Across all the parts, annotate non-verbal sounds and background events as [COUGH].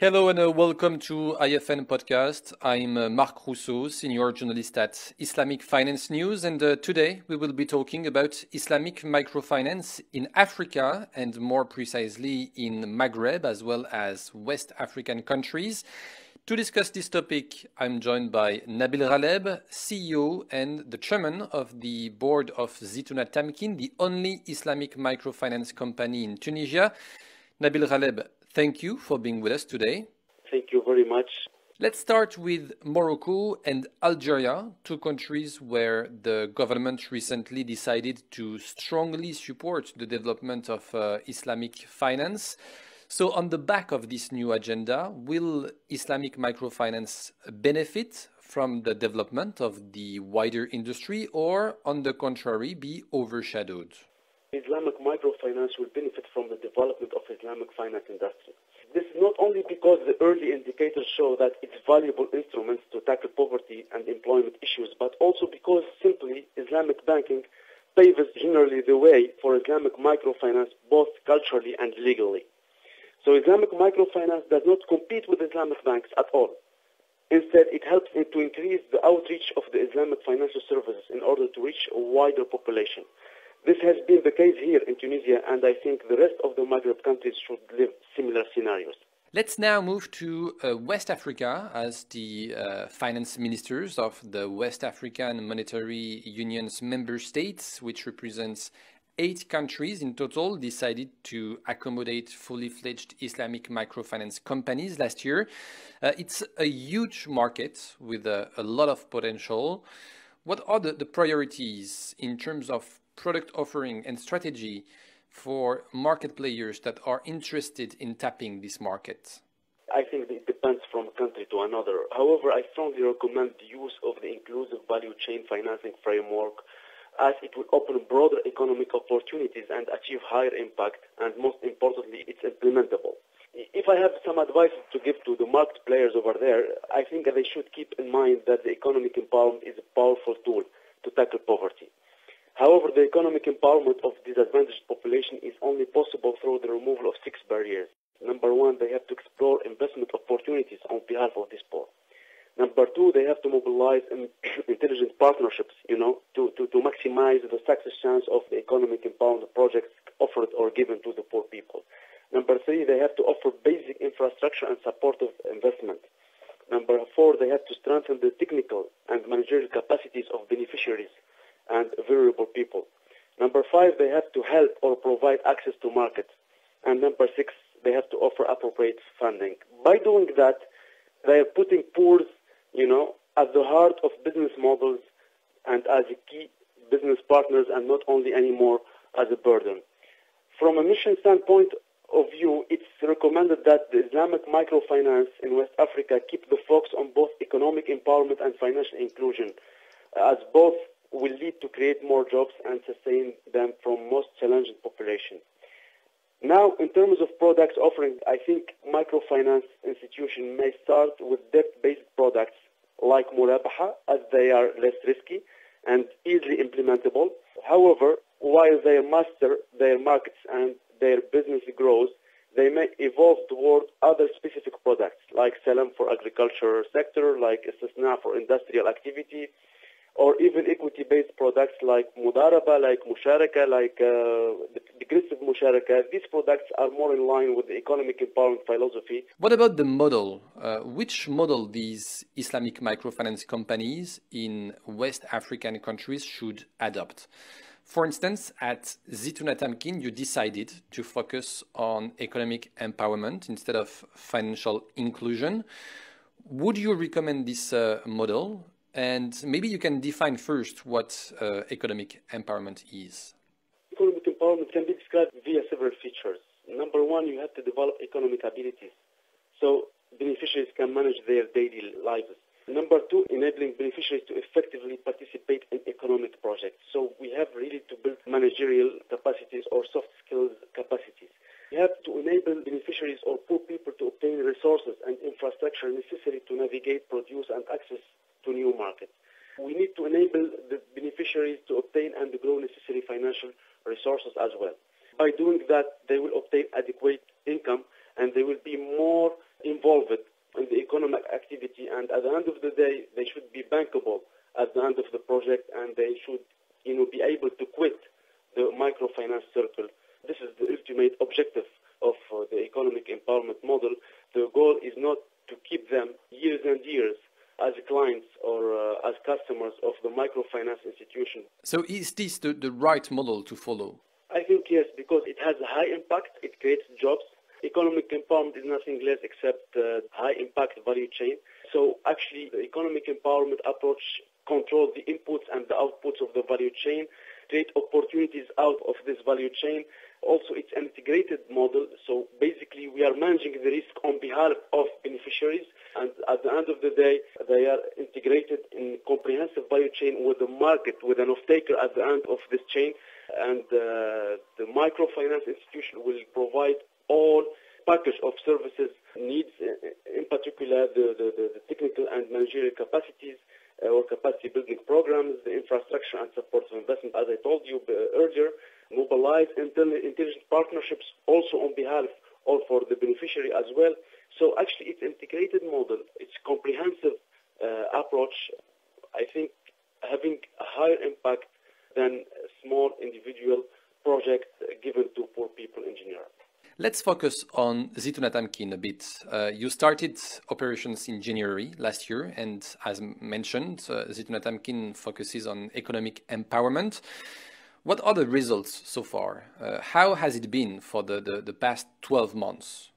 Hello and uh, welcome to IFN podcast. I'm uh, Marc Rousseau, senior journalist at Islamic Finance News, and uh, today we will be talking about Islamic microfinance in Africa and more precisely in Maghreb as well as West African countries. To discuss this topic, I'm joined by Nabil Ghalleb, CEO and the chairman of the board of Zitouna Tamkeen, the only Islamic microfinance company in Tunisia. Nabil Ghalleb, Thank you for being with us today. Thank you very much. Let's start with Morocco and Algeria, two countries where the government recently decided to strongly support the development of uh, Islamic finance. So, on the back of this new agenda, will Islamic microfinance benefit from the development of the wider industry or, on the contrary, be overshadowed? Islamic microfinance will benefit from the development of Islamic finance industry. This is not only because the early indicators show that it's valuable instruments to tackle poverty and employment issues, but also because simply Islamic banking paves generally the way for Islamic microfinance both culturally and legally. So Islamic microfinance does not compete with Islamic banks at all. Instead, it helps to increase the outreach of the Islamic financial services in order to reach a wider population. This has been the case here in Tunisia, and I think the rest of the Maghreb countries should live similar scenarios. Let's now move to uh, West Africa as the uh, finance ministers of the West African Monetary Union's member states, which represents eight countries in total, decided to accommodate fully fledged Islamic microfinance companies last year. Uh, it's a huge market with a, a, lot of potential. What are the, the priorities in terms of product offering and strategy for market players that are interested in tapping this market? I think it depends from country to another. However, I strongly recommend the use of the inclusive value chain financing framework as it will open broader economic opportunities and achieve higher impact and most importantly, it's implementable. If I have some advice to give to the market players over there, I think they should keep in mind that the economic empowerment is a powerful tool to tackle poverty. However, the economic empowerment of disadvantaged population is only possible through the removal of six barriers. Number one, they have to explore investment opportunities on behalf of this poor. Number two, they have to mobilize [COUGHS] intelligent partnerships, you know, to, to, to maximize the success chance of the economic empowerment projects offered or given to the poor people. Number three, they have to offer basic infrastructure and supportive investment. Number four, they have to strengthen the technical and managerial capacities of beneficiaries and vulnerable people. Number five, they have to help or provide access to markets. And number six, they have to offer appropriate funding. By doing that, they are putting poor, you know, at the heart of business models and as key business partners and not only anymore as a burden. From a mission standpoint of view, it's recommended that the Islamic microfinance in West Africa keep the focus on both economic empowerment and financial inclusion, as both will lead to create more jobs and sustain them from most challenged populations. Now, in terms of products offering, I think microfinance institutions may start with debt-based products like Murabaha as they are less risky and easily implementable. However, while they master their markets and their business grows, they may evolve toward other specific products like Salam for agriculture sector, like Istisna for industrial activity, or even equity-based products like Mudaraba, like Musharaka, like uh, degressive Musharaka. These products are more in line with the economic empowerment philosophy. What about the model? Uh, which model these Islamic microfinance companies in West African countries should adopt? For instance, at Zitouna Tamkeen, you decided to focus on economic empowerment instead of financial inclusion. Would you recommend this uh, model and maybe you can define first what uh, economic empowerment is. Economic empowerment can be described via several features. Number one, you have to develop economic abilities. So beneficiaries can manage their daily lives. Number two, enabling beneficiaries to effectively participate in economic projects. So we have really to build managerial capacities or soft skills capacities. We have to enable beneficiaries or poor people to obtain resources and infrastructure necessary to navigate, produce, and access to new markets. We need to enable the beneficiaries to obtain and grow necessary financial resources as well. By doing that, they will obtain adequate income and they will be more involved in the economic activity, and at the end of the day, they should be bankable at the end of the project, and they should, you know, be able to quit the microfinance circle. This is the ultimate objective of uh, the economic empowerment model. The goal is not to keep them years and years as clients or uh, as customers of the microfinance institution. So is this the, the right model to follow? I think yes, because it has a high impact, it creates jobs. Economic empowerment is nothing less except uh, high impact value chain. So actually, the economic empowerment approach controls the inputs and the outputs of the value chain, create opportunities out of this value chain. Also, it's an integrated model. So basically, we are managing the risk on behalf of beneficiaries. And at the end of the day, they are integrated in comprehensive value chain with the market, with an off-taker at the end of this chain. And uh, the microfinance institution will provide all package of services needs, in particular the, the, the, the technical and managerial capacities uh, or capacity building programs, the infrastructure and support of investment, as I told you uh, earlier, mobilize intelligent partnerships also on behalf or for the beneficiary as well. So actually it's integrated model, it's comprehensive uh, approach. I think having a higher impact than a small individual project given to poor people in general. Let's focus on Zitouna Tamkeen a bit. Uh, you started operations in January last year, and as mentioned, uh, Zitouna focuses on economic empowerment. What are the results so far? Uh, how has it been for the, the, the, past 12 months?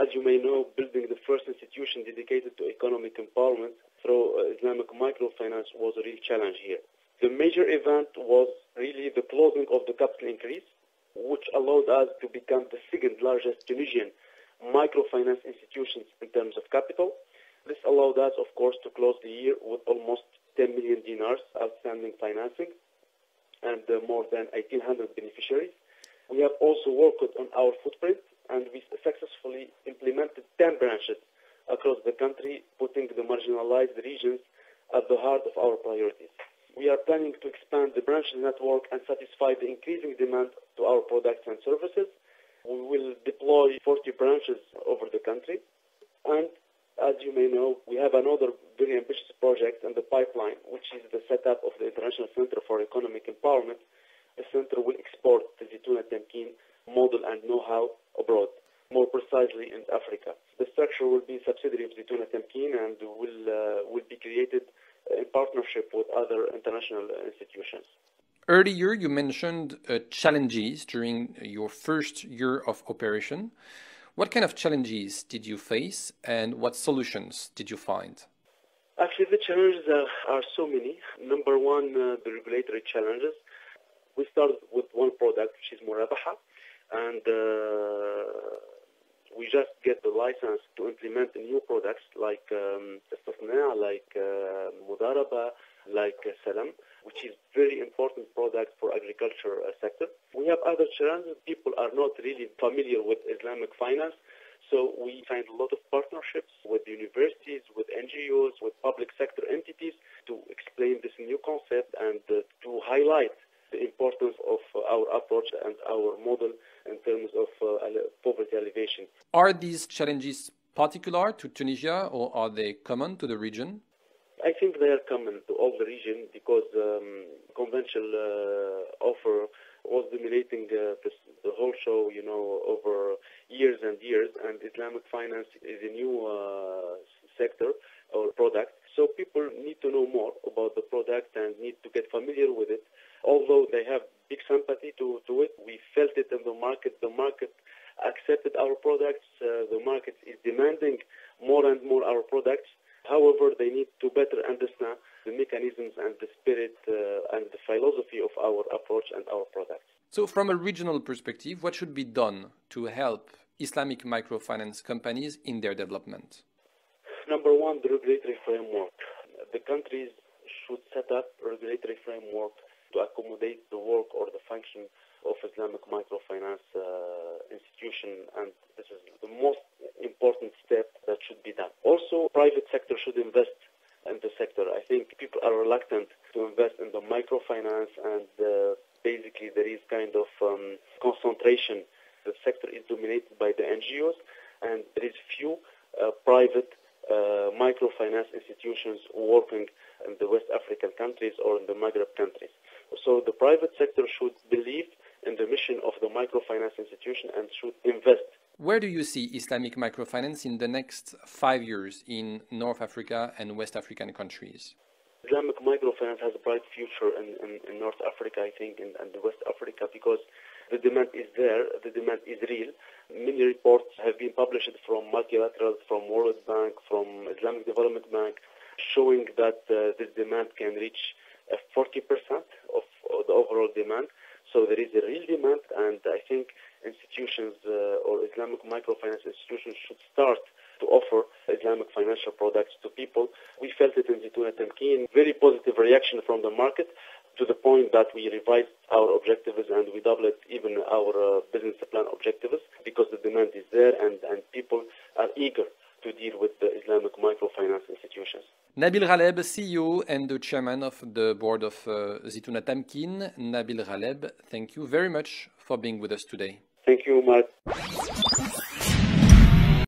As you may know, building the first institution dedicated to economic empowerment through Islamic microfinance was a real challenge here. The major event was really the closing of the capital increase, which allowed us to become the second largest Tunisian microfinance institutions in terms of capital. This allowed us, of course, to close the year with almost 10 million dinars outstanding financing and uh, more than 1,800 beneficiaries. We have also worked on our footprint and we successfully implemented 10 branches across the country, putting the marginalized regions at the heart of our priorities. We are planning to expand the branch network and satisfy the increasing demand to our products and services. We will deploy 40 branches over the country. And as you may know, we have another very ambitious project in the pipeline, which is the setup of the International Center for Economic Empowerment. The center will export the Zitouna Tamkeen model and know-how abroad, more precisely in Africa. The structure will be a subsidiary of Zitouna Tamkeen and will, uh, will be created in partnership with other international institutions. Earlier, you mentioned uh, challenges during your first year of operation. What kind of challenges did you face and what solutions did you find? Actually, the challenges are, are so many. Number one, uh, the regulatory challenges. We started with one product, which is Murabaha, and uh, we just get the license to implement new products like um, like uh, Mudaraba, like uh, Salam, which is very important product for agriculture uh, sector. We have other challenges. People are not really familiar with Islamic finance. So we signed a lot of partnerships with universities, with NGOs, with public sector entities to explain this new concept and uh, to highlight the importance of our approach and our model in terms of uh, poverty alleviation. Are these challenges particular to Tunisia or are they common to the region? I think they are common to all the region because um, conventional uh, offer was dominating uh, this, the whole show, you know, over years and years, and Islamic finance is a new uh, sector or product. So people need to know more about the product and need to get familiar with it. Although they have big sympathy to, to it, we felt it in the market. The market accepted our products. Uh, the market is demanding more and more our products. However, they need to better understand the mechanisms and the spirit uh, and the philosophy of our approach and our products. So, from a regional perspective, what should be done to help Islamic microfinance companies in their development? Number one, the regulatory framework. The countries should set up a regulatory framework to accommodate the work or the function of Islamic microfinance uh, institution, and this is the most important step that should be done. Also, private sector should invest in the sector. I think people are reluctant to invest in the microfinance, and uh, basically there is kind of um, concentration. The sector is dominated by the NGOs, and there is few uh, private uh, microfinance institutions working in the West African countries or in the Maghreb countries. So the private sector should believe in the mission of the microfinance institution and should invest. Where do you see Islamic microfinance in the next five years in North Africa and West African countries? Islamic microfinance has a bright future in, in, in North Africa, I think, and, and West Africa because the demand is there, the demand is real. Many reports have been published from multilaterals, from World Bank, from Islamic Development Bank, showing that uh, this demand can reach 40% of, of, the overall demand. So there is a real demand, and I think institutions uh, or Islamic microfinance institutions should start to offer Islamic financial products to people. We felt it in Zitouna Tamkeen, very positive reaction from the market to the point that we revised our objectives and we doubled even our uh, business plan objectives because the demand is there and, and people are eager to deal with the Islamic microfinance institutions. Nabil Ghalleb, CEO and the chairman of the board of uh, Zitouna Tamkeen. Nabil Ghalleb, thank you very much for being with us today. Thank you, Mark.